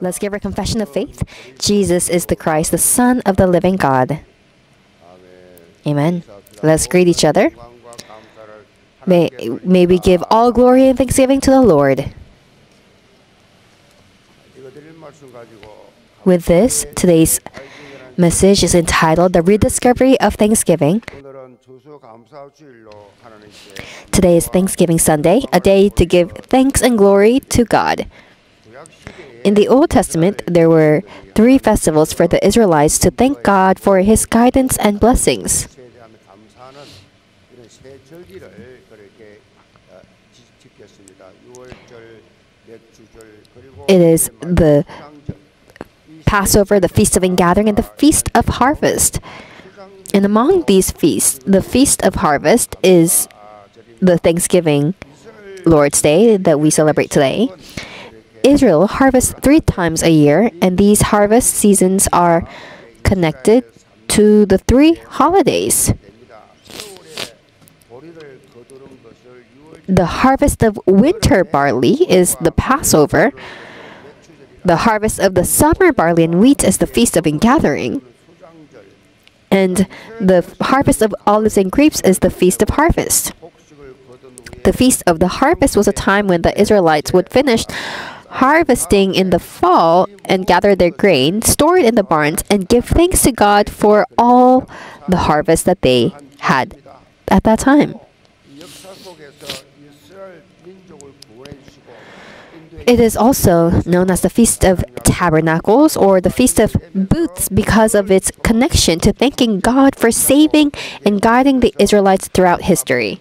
Let's give our confession of faith. Jesus is the Christ, the Son of the living God. Amen. Let's greet each other. May, may we give all glory and thanksgiving to the Lord. With this, today's message is entitled The Rediscovery of Thanksgiving. Today is Thanksgiving Sunday, a day to give thanks and glory to God. In the Old Testament, there were three festivals for the Israelites to thank God for his guidance and blessings. It is the Passover, the Feast of Ingathering, and the Feast of Harvest. And among these feasts, the Feast of Harvest is the Thanksgiving Lord's Day that we celebrate today. Israel harvests three times a year, and these harvest seasons are connected to the three holidays. The harvest of winter barley is the Passover. The harvest of the summer barley and wheat is the Feast of Ingathering. And the harvest of olives and grapes is the Feast of Harvest. The Feast of the Harvest was a time when the Israelites would finish harvesting in the fall and gather their grain, store it in the barns, and give thanks to God for all the harvest that they had at that time. It is also known as the Feast of Tabernacles or the Feast of Booths because of its connection to thanking God for saving and guiding the Israelites throughout history.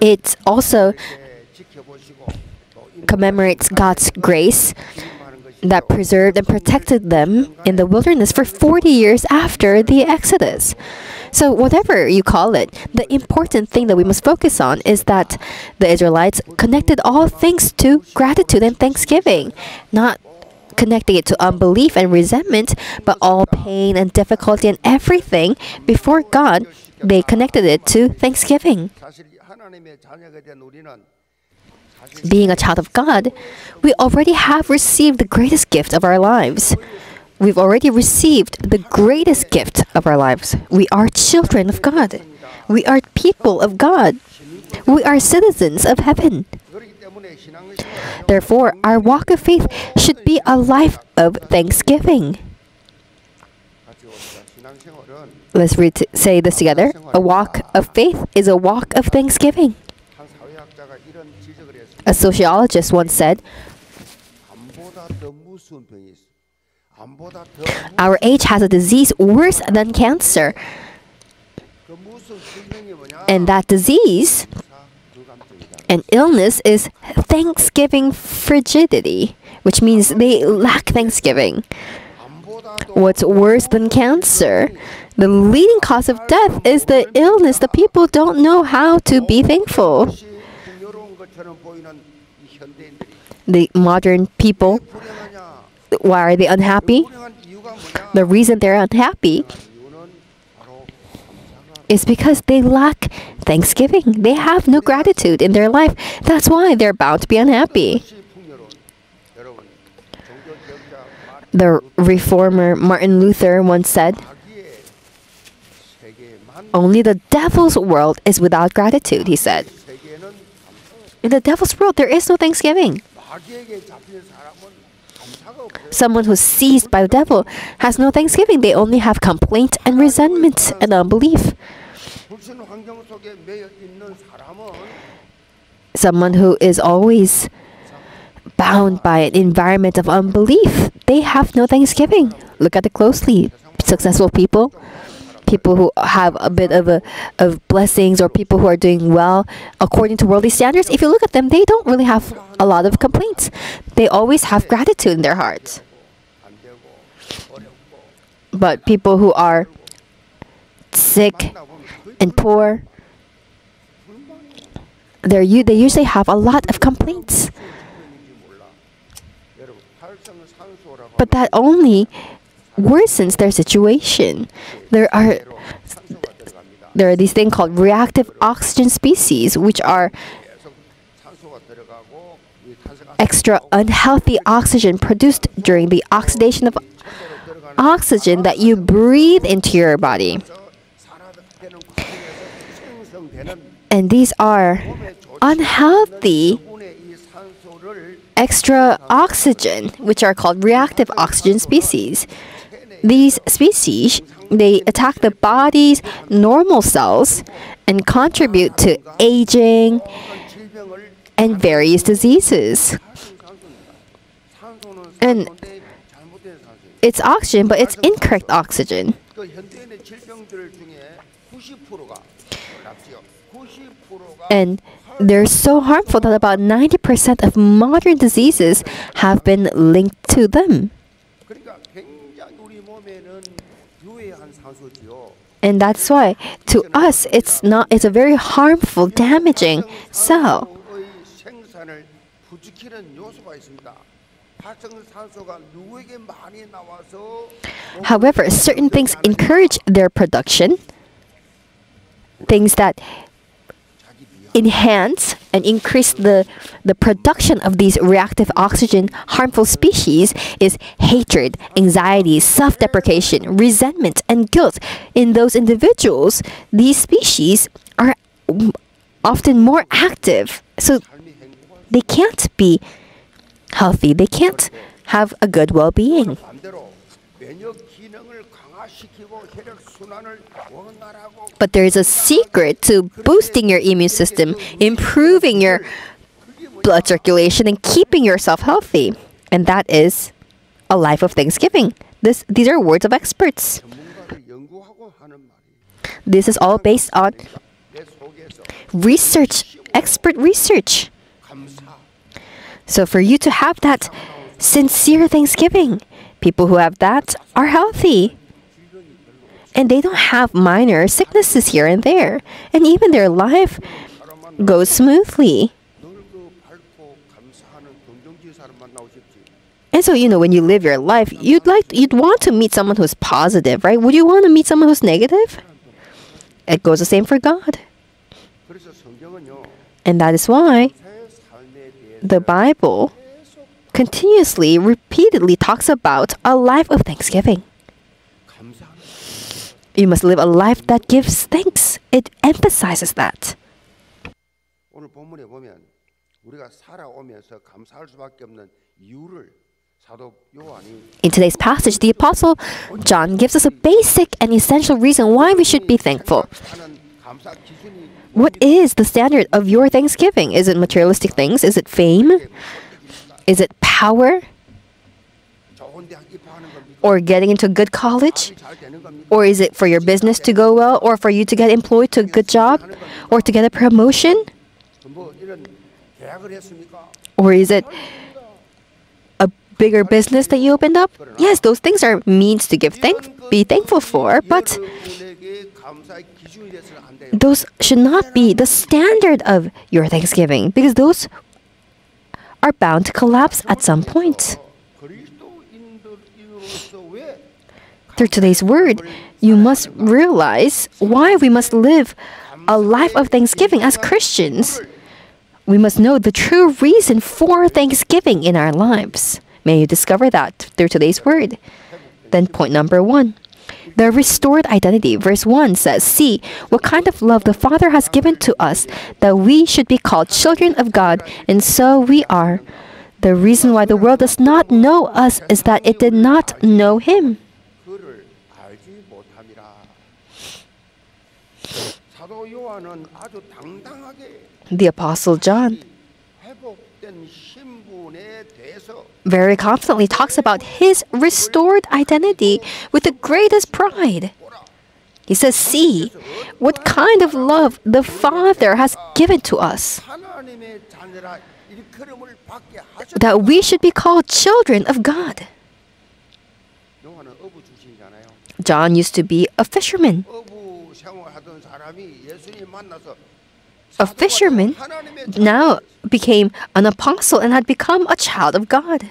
It also commemorates God's grace that preserved and protected them in the wilderness for 40 years after the Exodus. So, whatever you call it, the important thing that we must focus on is that the Israelites connected all things to gratitude and thanksgiving, not connecting it to unbelief and resentment, but all pain and difficulty and everything before God, they connected it to thanksgiving. Being a child of God, we already have received the greatest gift of our lives. We've already received the greatest gift of our lives. We are children of God. We are people of God. We are citizens of heaven. Therefore, our walk of faith should be a life of thanksgiving. Let's read say this together. A walk of faith is a walk of thanksgiving. A sociologist once said, Our age has a disease worse than cancer. And that disease and illness is thanksgiving frigidity, which means they lack thanksgiving. What's worse than cancer? The leading cause of death is the illness. The people don't know how to be thankful. The modern people, why are they unhappy? The reason they're unhappy is because they lack thanksgiving. They have no gratitude in their life. That's why they're bound to be unhappy. The reformer Martin Luther once said, Only the devil's world is without gratitude, he said. In the devil's world, there is no thanksgiving. Someone who's seized by the devil has no thanksgiving. They only have complaint and resentment and unbelief. Someone who is always bound by an environment of unbelief, they have no thanksgiving. Look at it closely. Successful people, people who have a bit of a of blessings or people who are doing well according to worldly standards, if you look at them, they don't really have a lot of complaints. They always have gratitude in their hearts. But people who are sick and poor, they they usually have a lot of complaints. But that only worsens their situation. There are there are these things called reactive oxygen species, which are extra unhealthy oxygen produced during the oxidation of oxygen that you breathe into your body. And these are unhealthy extra oxygen, which are called reactive oxygen species. These species, they attack the body's normal cells and contribute to aging and various diseases. And it's oxygen, but it's incorrect oxygen. And they're so harmful that about 90% of modern diseases have been linked to them. And that's why to us it's not it's a very harmful, damaging cell. However, certain things encourage their production, things that enhance and increase the, the production of these reactive oxygen harmful species is hatred, anxiety, self deprecation, resentment, and guilt. In those individuals, these species are often more active. So they can't be healthy, they can't have a good well being. But there is a secret to boosting your immune system, improving your blood circulation, and keeping yourself healthy. And that is a life of thanksgiving. This, these are words of experts. This is all based on research, expert research. So, for you to have that sincere thanksgiving, people who have that are healthy and they don't have minor sicknesses here and there. And even their life goes smoothly. And so, you know, when you live your life, you'd like you'd want to meet someone who's positive, right? Would you want to meet someone who's negative? It goes the same for God. And that is why the Bible continuously, repeatedly talks about a life of thanksgiving. 감사하는 You must live a life that gives thanks. It emphasizes that. 오늘 본문에 보면 우리가 살아오면서 감사할 수밖에 없는 이유를 사도 요한이 In today's passage, the Apostle John gives us a basic and essential reason why we should be thankful. 하는 감사 기준이 What is the standard of your thanksgiving? Is it materialistic things? Is it fame? Is it power? or getting into a good college? Or is it for your business to go well or for you to get employed to a good job or to get a promotion? Or is it a bigger business that you opened up? Yes, those things are means to give thank be thankful for, but those should not be the standard of your thanksgiving because those are bound to collapse at some point. Through today's word, you must realize why we must live a life of thanksgiving as Christians. We must know the true reason for thanksgiving in our lives. May you discover that through today's word. Then, point number one the restored identity. Verse 1 says, See what kind of love the Father has given to us that we should be called children of God, and so we are. The reason why the world does not know us is that it did not know Him. The Apostle John very confidently talks about his restored identity with the greatest pride. He says, See what kind of love the Father has given to us, that we should be called children of God. John used to be a fisherman a fisherman, now became an apostle and had become a child of God.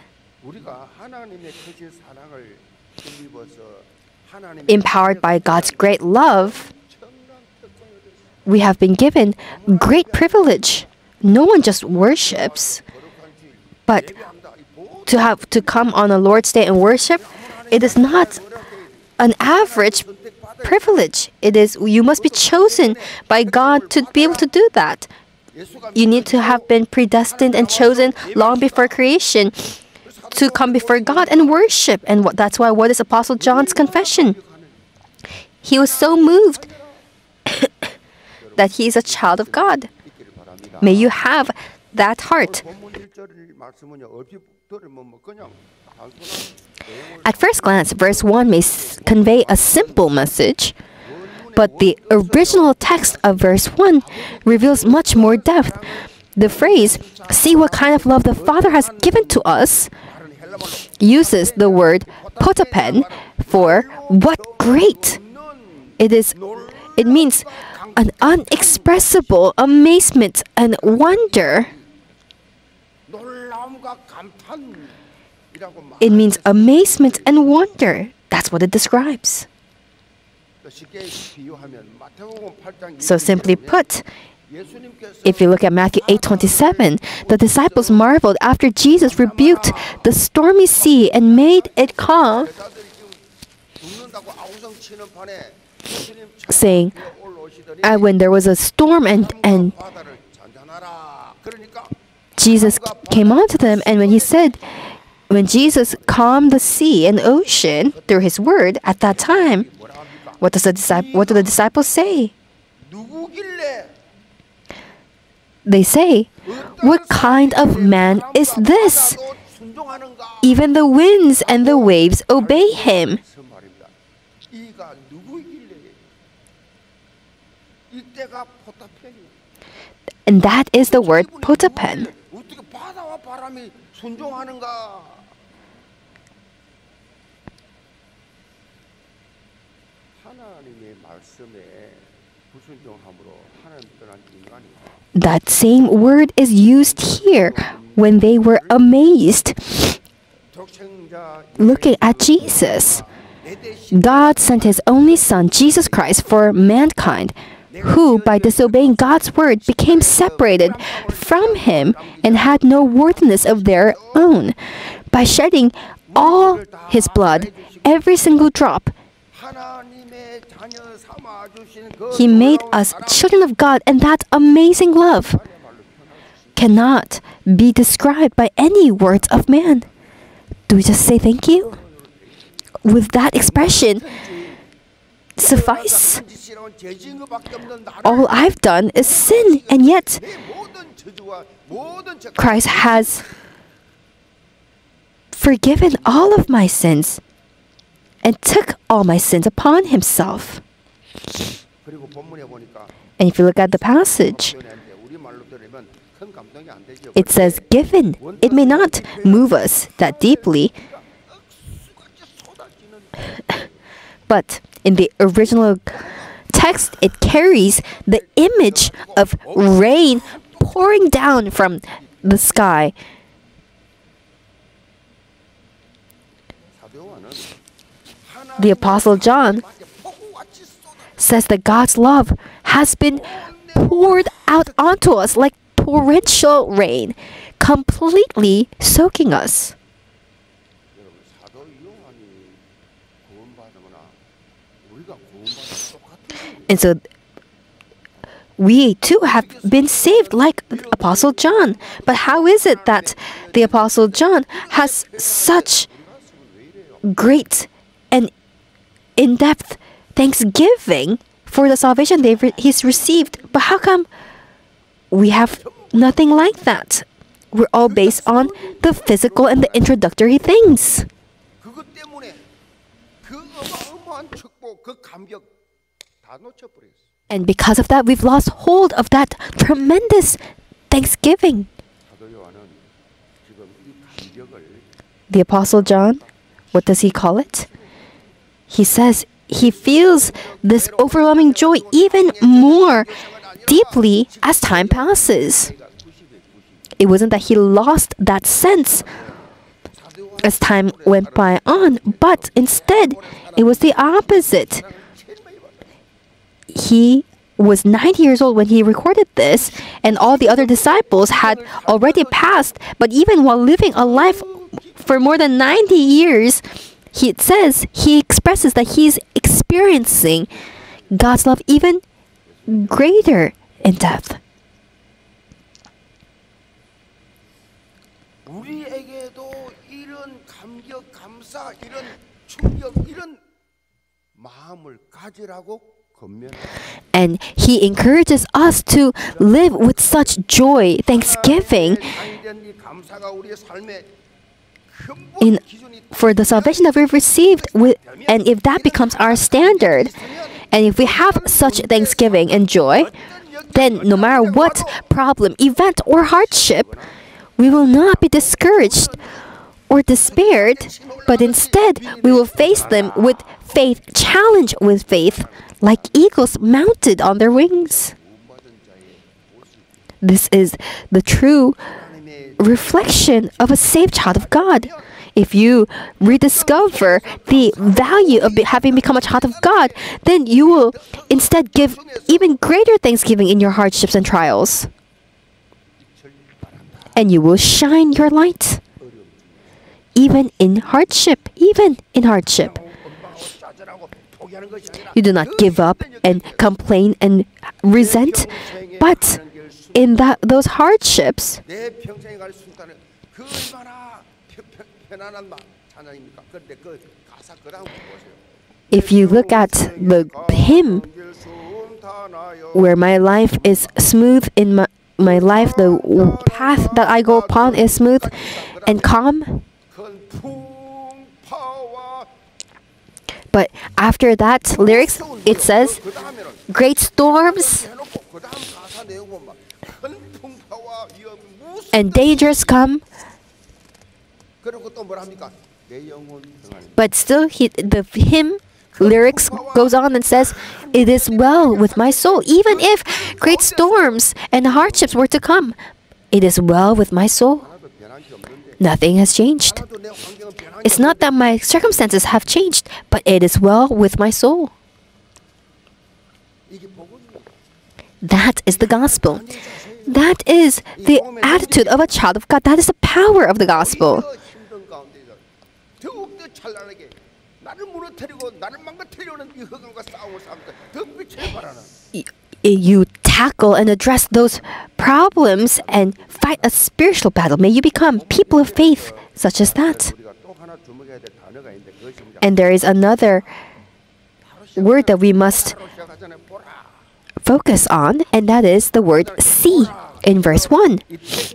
Empowered by God's great love, we have been given great privilege. No one just worships, but to have to come on a Lord's Day and worship, it is not an average privilege. It is you must be chosen by God to be able to do that. You need to have been predestined and chosen long before creation to come before God and worship. And what, that's why what is Apostle John's confession? He was so moved that he is a child of God. May you have that heart. At first glance, verse 1 may convey a simple message, but the original text of verse 1 reveals much more depth. The phrase, see what kind of love the Father has given to us, uses the word potapen for what great. It is it means an unexpressible amazement and wonder. It means amazement and wonder. That's what it describes. So simply put, if you look at Matthew 8:27, the disciples marveled after Jesus rebuked the stormy sea and made it calm, saying, when there was a storm and and Jesus came on to them and when he said, when Jesus calmed the sea and ocean through his word at that time, what, does the, what do the disciples say? They say, What kind of man is this? Even the winds and the waves obey him. And that is the word potapen. That same word is used here when they were amazed. Looking at Jesus, God sent his only Son, Jesus Christ, for mankind, who, by disobeying God's word, became separated from him and had no worthiness of their own. By shedding all his blood, every single drop, he made us children of God, and that amazing love cannot be described by any words of man. Do we just say thank you? With that expression, suffice? All I've done is sin, and yet Christ has forgiven all of my sins and took all my sins upon himself. And if you look at the passage, it says, given, it may not move us that deeply. But in the original text, it carries the image of rain pouring down from the sky. The Apostle John says that God's love has been poured out onto us like torrential rain, completely soaking us. And so we too have been saved like Apostle John. But how is it that the Apostle John has such great and in depth thanksgiving for the salvation they've re he's received. But how come we have nothing like that? We're all based on the physical and the introductory things. And because of that, we've lost hold of that tremendous thanksgiving. The Apostle John, what does he call it? He says he feels this overwhelming joy even more deeply as time passes. It wasn't that he lost that sense as time went by on, but instead it was the opposite. He was 90 years old when he recorded this, and all the other disciples had already passed. But even while living a life for more than 90 years, he says he expresses that he's experiencing God's love even greater in depth. And he encourages us to live with such joy, thanksgiving in for the salvation that we've received with, and if that becomes our standard and if we have such thanksgiving and joy then no matter what problem event or hardship we will not be discouraged or despaired but instead we will face them with faith challenge with faith like eagles mounted on their wings. This is the true reflection of a saved child of God. If you rediscover the value of having become a child of God, then you will instead give even greater thanksgiving in your hardships and trials. And you will shine your light even in hardship, even in hardship. You do not give up and complain and resent, but in that, those hardships, if you look at the hymn where my life is smooth in my, my life, the path that I go upon is smooth and calm. But after that lyrics, it says, Great storms and dangers come. But still, he, the hymn lyrics goes on and says, It is well with my soul, even if great storms and hardships were to come. It is well with my soul. Nothing has changed. It's not that my circumstances have changed, but it is well with my soul. That is the gospel. That is the attitude of a child of God. That is the power of the gospel. You tackle and address those problems and fight a spiritual battle. May you become people of faith such as that. And there is another word that we must focus on, and that is the word see in verse 1.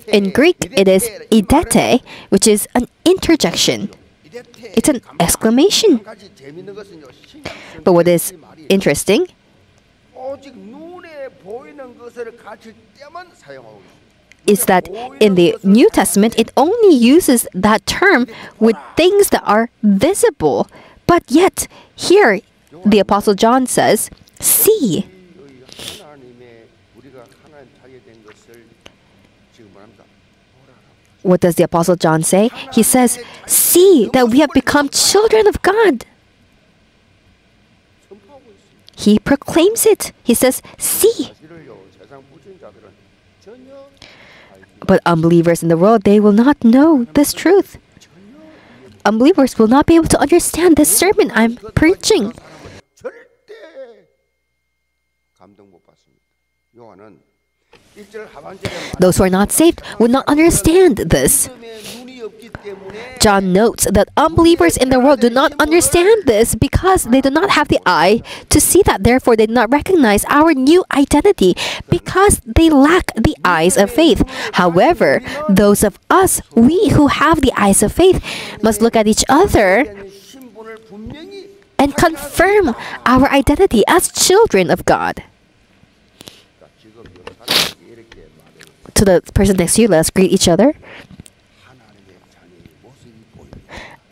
In Greek, it is idete, which is an interjection. It's an exclamation. But what is interesting is that in the New Testament, it only uses that term with things that are visible. But yet, here, the Apostle John says, see. what does the Apostle John say? He says, See that we have become children of God. He proclaims it. He says, See. But unbelievers in the world, they will not know this truth. Unbelievers will not be able to understand this sermon I'm preaching. Those who are not saved would not understand this. John notes that unbelievers in the world do not understand this because they do not have the eye to see that. Therefore, they do not recognize our new identity because they lack the eyes of faith. However, those of us, we who have the eyes of faith, must look at each other and confirm our identity as children of God. to the person next to you. Let's greet each other.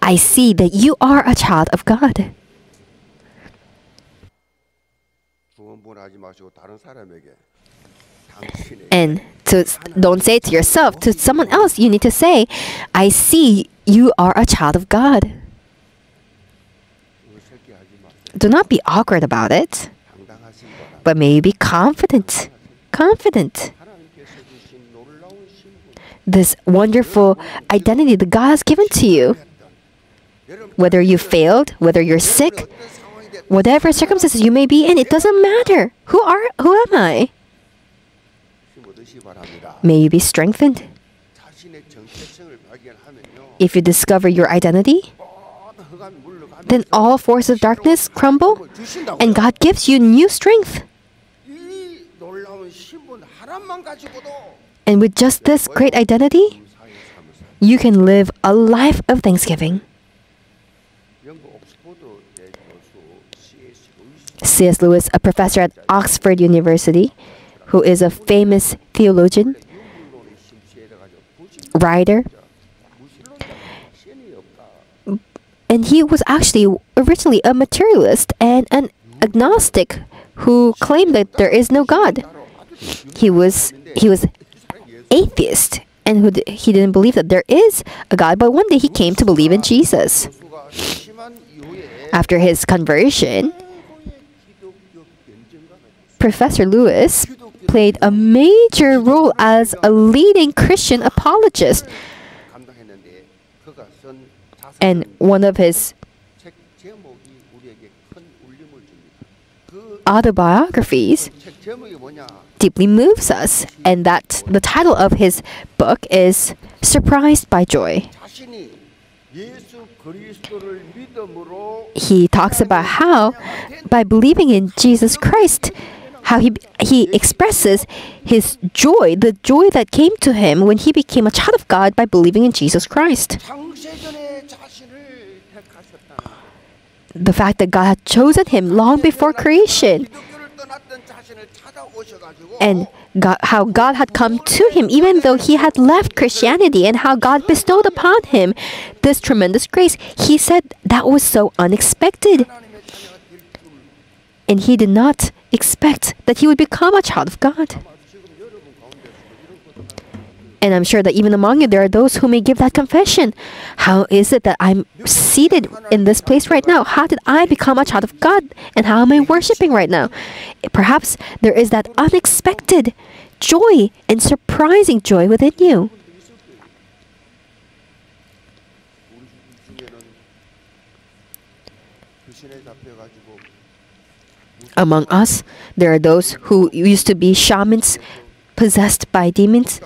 I see that you are a child of God. And to don't say to yourself, to someone else, you need to say, I see you are a child of God. Do not be awkward about it, but may you be confident. Confident this wonderful identity that God has given to you. Whether you failed, whether you're sick, whatever circumstances you may be in, it doesn't matter. Who are who am I? May you be strengthened. If you discover your identity, then all forces of darkness crumble and God gives you new strength. And with just this great identity, you can live a life of thanksgiving. C.S. Lewis, a professor at Oxford University, who is a famous theologian, writer, and he was actually originally a materialist and an agnostic who claimed that there is no God. He was he was atheist and who he didn't believe that there is a God, but one day he came to believe in Jesus. After his conversion, Professor Lewis played a major role as a leading Christian apologist. And one of his autobiographies deeply moves us. And that the title of his book is Surprised by Joy. He talks about how by believing in Jesus Christ, how he he expresses his joy, the joy that came to him when he became a child of God by believing in Jesus Christ. The fact that God had chosen him long before creation and God, how God had come to him, even though he had left Christianity, and how God bestowed upon him this tremendous grace. He said that was so unexpected. And he did not expect that he would become a child of God. And I'm sure that even among you, there are those who may give that confession. How is it that I'm seated in this place right now? How did I become a child of God? And how am I worshiping right now? Perhaps there is that unexpected joy and surprising joy within you. Among us, there are those who used to be shamans possessed by demons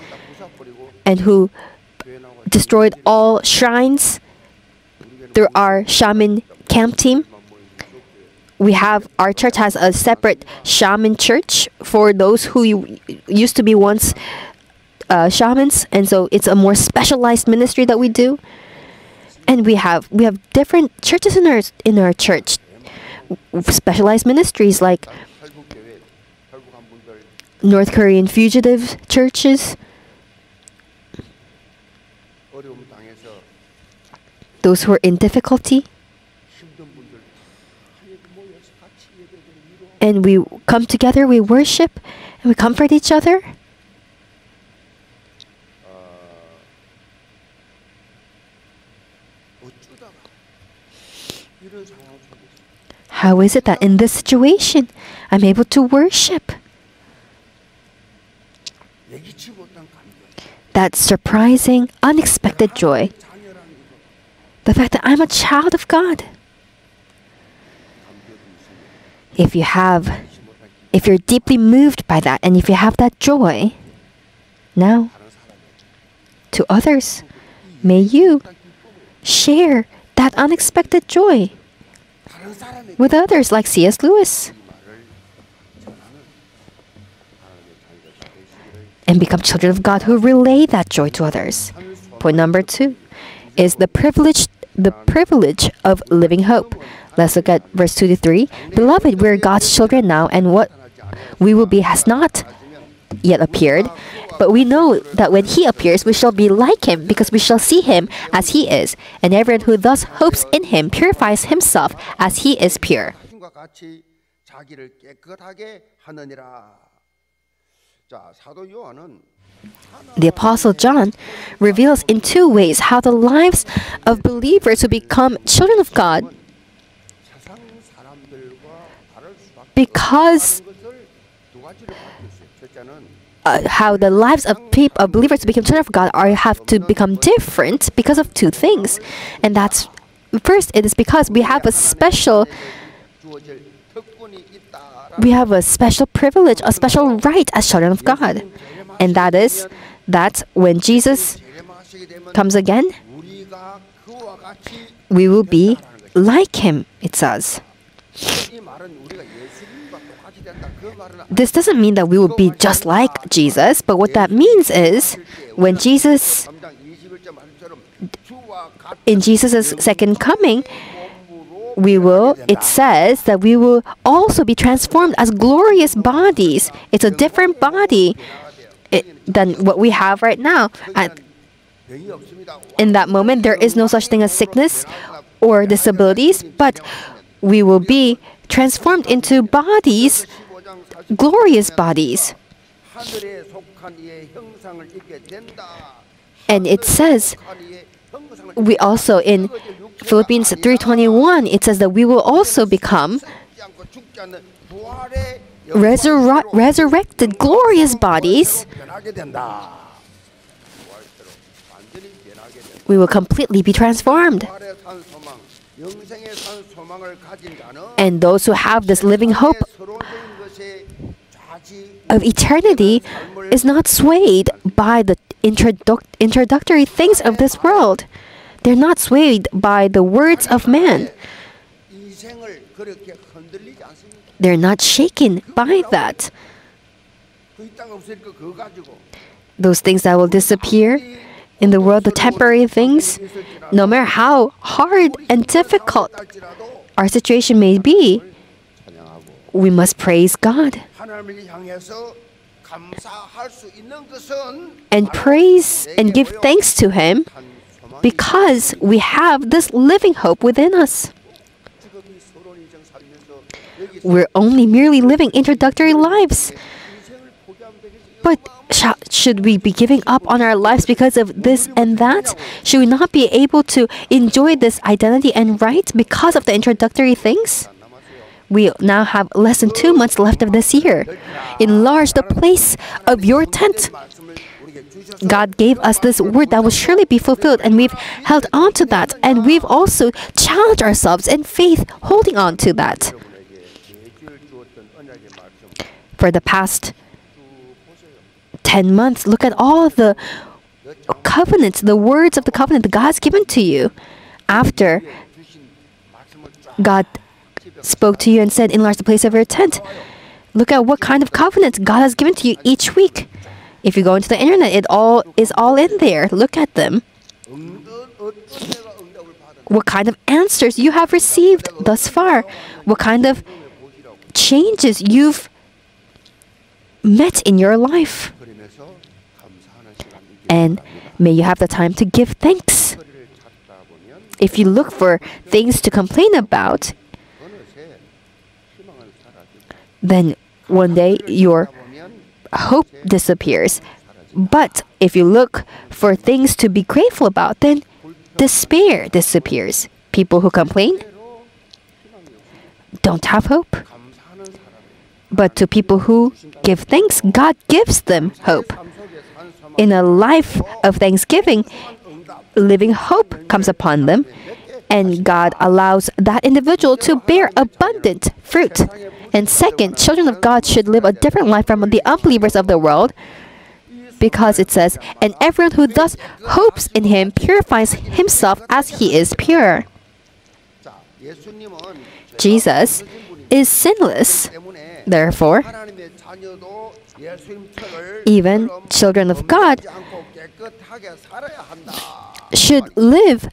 and who destroyed all shrines through our shaman camp team. We have our church has a separate shaman church for those who used to be once uh, shamans, and so it's a more specialized ministry that we do. And we have we have different churches in our in our church, specialized ministries like North Korean fugitive churches. those who are in difficulty. And we come together, we worship, and we comfort each other. How is it that in this situation I'm able to worship? That surprising, unexpected joy the fact that I'm a child of God. If you have, if you're deeply moved by that, and if you have that joy, now to others, may you share that unexpected joy with others, like C.S. Lewis. And become children of God who relay that joy to others. Point number two is the privilege the privilege of living hope. Let's look at verse 2 to 3. Beloved, we're God's children now, and what we will be has not yet appeared. But we know that when he appears, we shall be like him, because we shall see him as he is. And everyone who thus hopes in him purifies himself as he is pure. The Apostle John reveals in two ways how the lives of believers who become children of God. Because uh, how the lives of people of believers to become children of God are have to become different because of two things, and that's first it is because we have a special we have a special privilege, a special right as children of God and that is that when Jesus comes again, we will be like him, it says. This doesn't mean that we will be just like Jesus, but what that means is when Jesus, in Jesus' second coming, we will, it says that we will also be transformed as glorious bodies. It's a different body it, than what we have right now. At, in that moment, there is no such thing as sickness or disabilities, but we will be transformed into bodies, glorious bodies. And it says, we also in Philippians 3:21, it says that we will also become resurrected glorious bodies, we will completely be transformed. And those who have this living hope of eternity is not swayed by the introduc introductory things of this world. They're not swayed by the words of man. They're not shaken by that. Those things that will disappear in the world, the temporary things, no matter how hard and difficult our situation may be, we must praise God. And praise and give thanks to Him because we have this living hope within us we're only merely living introductory lives. But sh should we be giving up on our lives because of this and that? Should we not be able to enjoy this identity and right because of the introductory things? We now have less than two months left of this year. Enlarge the place of your tent. God gave us this word that will surely be fulfilled, and we've held on to that, and we've also challenged ourselves in faith, holding on to that for the past 10 months. Look at all the covenants, the words of the covenant that God's given to you. After God spoke to you and said, Enlarge the place of your tent. Look at what kind of covenants God has given to you each week. If you go into the internet, it all is all in there. Look at them. What kind of answers you have received thus far? What kind of changes you've met in your life. And may you have the time to give thanks. If you look for things to complain about, then one day your hope disappears. But if you look for things to be grateful about, then despair disappears. People who complain don't have hope. But to people who give thanks, God gives them hope. In a life of thanksgiving, living hope comes upon them, and God allows that individual to bear abundant fruit. And second, children of God should live a different life from the unbelievers of the world because it says, And everyone who thus hopes in him purifies himself as he is pure. Jesus is sinless Therefore, even children of God should live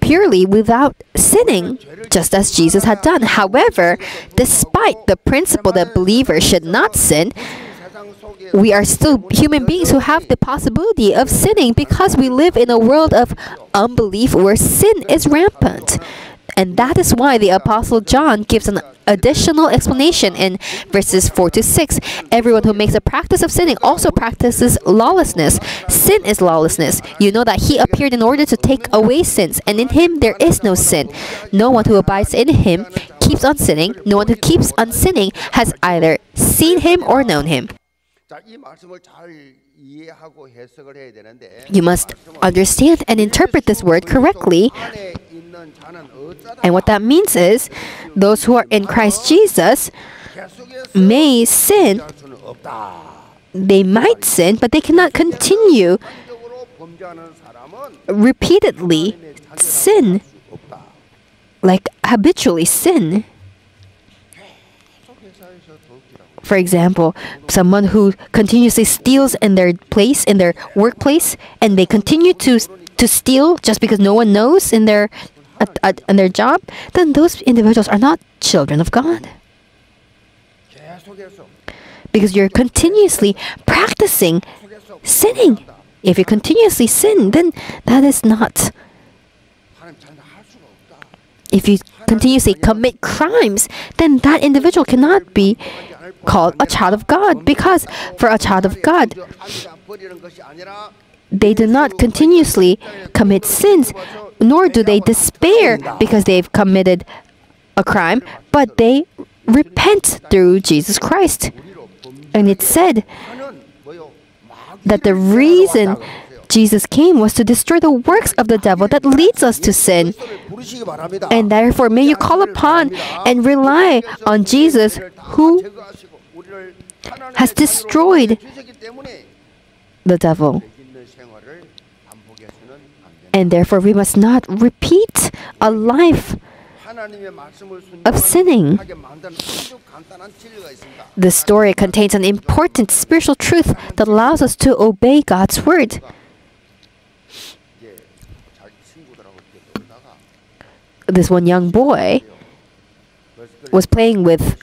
purely without sinning, just as Jesus had done. However, despite the principle that believers should not sin, we are still human beings who have the possibility of sinning because we live in a world of unbelief where sin is rampant. And that is why the Apostle John gives an additional explanation in verses 4 to 6. Everyone who makes a practice of sinning also practices lawlessness. Sin is lawlessness. You know that he appeared in order to take away sins, and in him there is no sin. No one who abides in him keeps on sinning, no one who keeps on sinning has either seen him or known him. You must understand and interpret this word correctly. And what that means is those who are in Christ Jesus may sin. They might sin, but they cannot continue repeatedly sin, like habitually sin. For example, someone who continuously steals in their place, in their workplace, and they continue to to steal just because no one knows in their at, at, in their job, then those individuals are not children of God. Because you're continuously practicing sinning. If you continuously sin, then that is not. If you continuously commit crimes, then that individual cannot be called a child of God because for a child of God, they do not continuously commit sins, nor do they despair because they've committed a crime, but they repent through Jesus Christ. And it said that the reason Jesus came was to destroy the works of the devil that leads us to sin. And therefore, may you call upon and rely on Jesus who has destroyed the devil. And therefore, we must not repeat a life of sinning. The story contains an important spiritual truth that allows us to obey God's word. This one young boy was playing with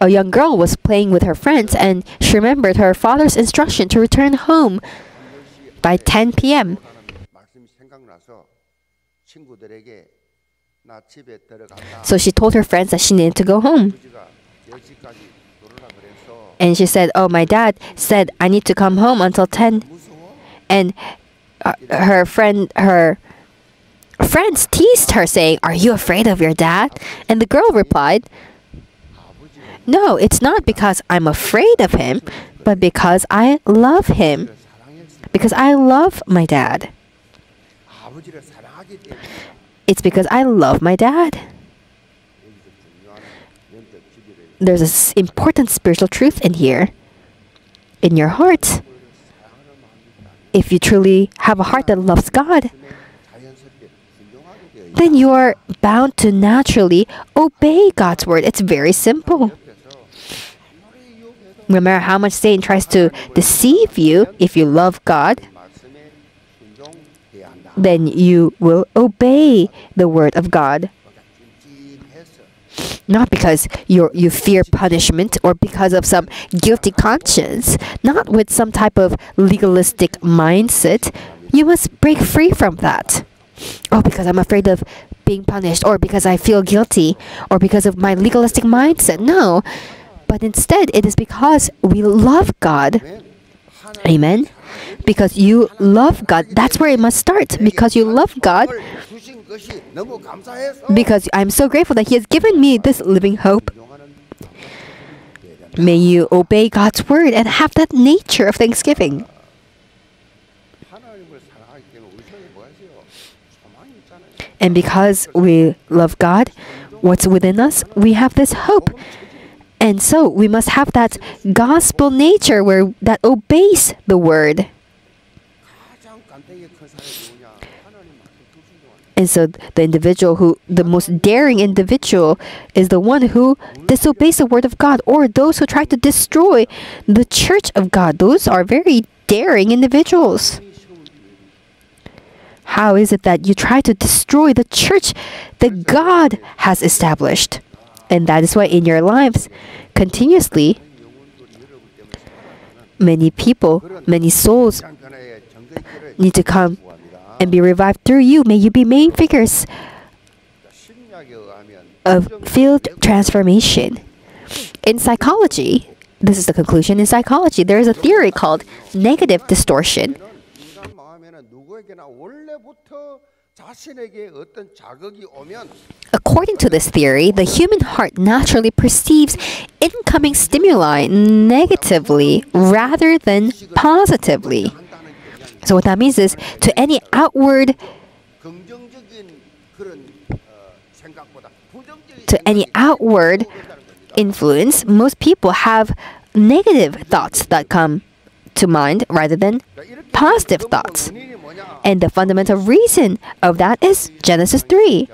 a young girl was playing with her friends and she remembered her father's instruction to return home by 10 p.m. So she told her friends that she needed to go home. And she said, Oh, my dad said I need to come home until 10. And uh, her friend, her friends teased her, saying, Are you afraid of your dad? And the girl replied, no, it's not because I'm afraid of him, but because I love him. Because I love my dad. It's because I love my dad. There's an important spiritual truth in here. In your heart, if you truly have a heart that loves God, then you are bound to naturally obey God's word. It's very simple. No matter how much Satan tries to deceive you, if you love God, then you will obey the word of God. Not because you you fear punishment or because of some guilty conscience, not with some type of legalistic mindset. You must break free from that. Oh, because I'm afraid of being punished or because I feel guilty or because of my legalistic mindset. No. But instead, it is because we love God. Amen. Because you love God. That's where it must start. Because you love God. Because I'm so grateful that He has given me this living hope. May you obey God's word and have that nature of thanksgiving. And because we love God, what's within us, we have this hope and so we must have that gospel nature where that obeys the word. And so the individual who, the most daring individual, is the one who disobeys the word of God, or those who try to destroy the church of God. Those are very daring individuals. How is it that you try to destroy the church that God has established? And that is why in your lives, continuously, many people, many souls need to come and be revived through you. May you be main figures of field transformation. In psychology, this is the conclusion in psychology, there is a theory called negative distortion. According to this theory, the human heart naturally perceives incoming stimuli negatively rather than positively. So, what that means is to any outward to any outward influence, most people have negative thoughts that come to mind rather than positive thoughts. And the fundamental reason of that is Genesis 3.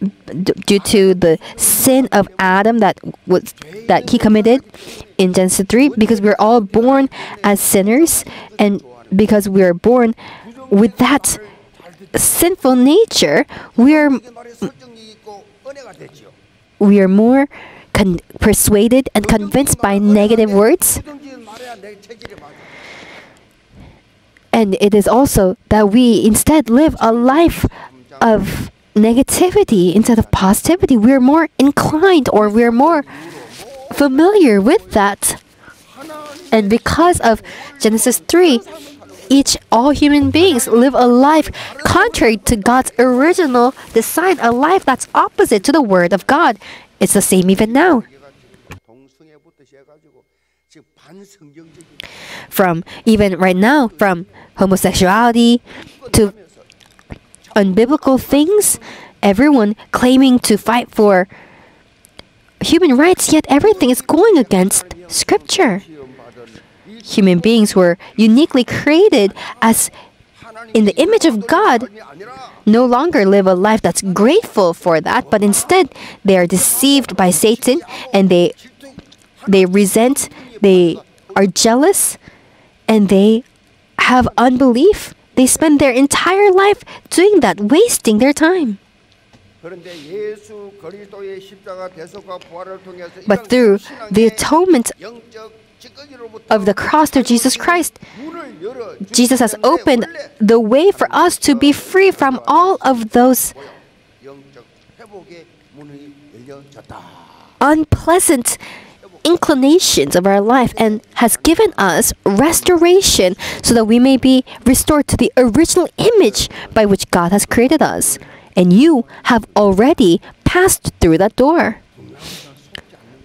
D due to the sin of Adam that was that he committed in Genesis 3 because we're all born as sinners and because we are born with that sinful nature, we are we are more persuaded and convinced by negative words and it is also that we instead live a life of negativity instead of positivity. We're more inclined or we're more familiar with that. And because of genesis 3 each all human beings live a life contrary to god's original design a life that's opposite to the word of god. It's the same even now from even right now, from homosexuality to unbiblical things, everyone claiming to fight for human rights, yet everything is going against Scripture. Human beings were uniquely created as in the image of God, no longer live a life that's grateful for that, but instead they are deceived by Satan and they they resent they are jealous and they have unbelief. They spend their entire life doing that, wasting their time. But through the atonement of the cross through Jesus Christ, Jesus has opened the way for us to be free from all of those unpleasant inclinations of our life and has given us restoration so that we may be restored to the original image by which God has created us. And you have already passed through that door.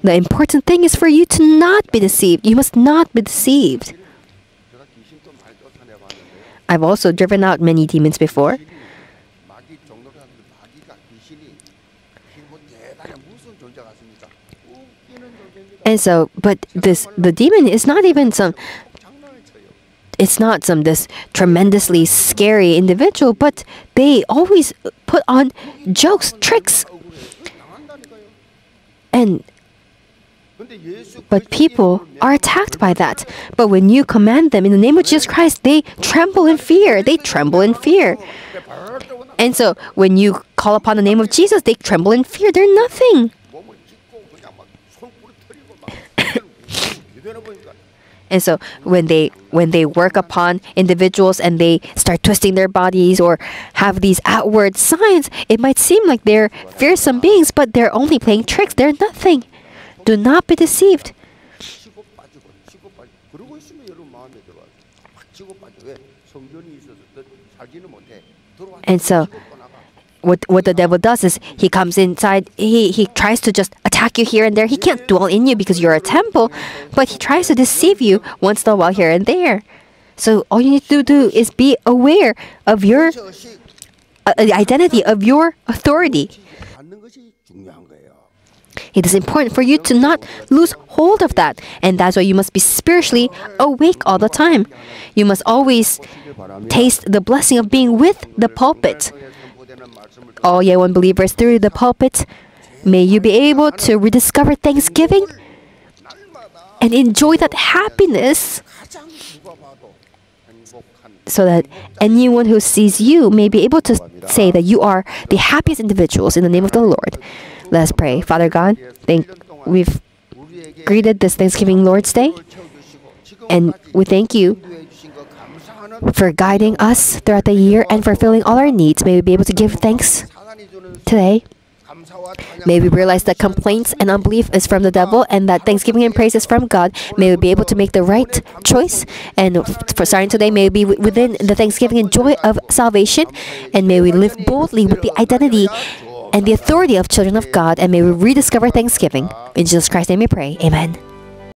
The important thing is for you to not be deceived. You must not be deceived. I've also driven out many demons before. And so, but this the demon is not even some it's not some this tremendously scary individual, but they always put on jokes, tricks. And but people are attacked by that. But when you command them in the name of Jesus Christ, they tremble in fear. They tremble in fear. And so when you call upon the name of Jesus, they tremble in fear. They're nothing. And so when they when they work upon individuals and they start twisting their bodies or have these outward signs, it might seem like they're fearsome beings, but they're only playing tricks. They're nothing. Do not be deceived. And so what what the devil does is he comes inside he he tries to just attack you here and there. He can't dwell in you because you're a temple but he tries to deceive you once in a while here and there. So all you need to do is be aware of your uh, identity of your authority. It is important for you to not lose hold of that and that's why you must be spiritually awake all the time. You must always taste the blessing of being with the pulpit. All Yewon believers through the pulpit, may you be able to rediscover Thanksgiving and enjoy that happiness so that anyone who sees you may be able to say that you are the happiest individuals in the name of the Lord. Let us pray. Father God, thank we've greeted this Thanksgiving Lord's Day and we thank you for guiding us throughout the year and fulfilling all our needs. May we be able to give thanks today. May we realize that complaints and unbelief is from the devil and that thanksgiving and praise is from God. May we be able to make the right choice. And for starting today, may we be within the thanksgiving and joy of salvation. And may we live boldly with the identity and the authority of children of God. And may we rediscover thanksgiving. In Jesus Christ's name we pray. Amen.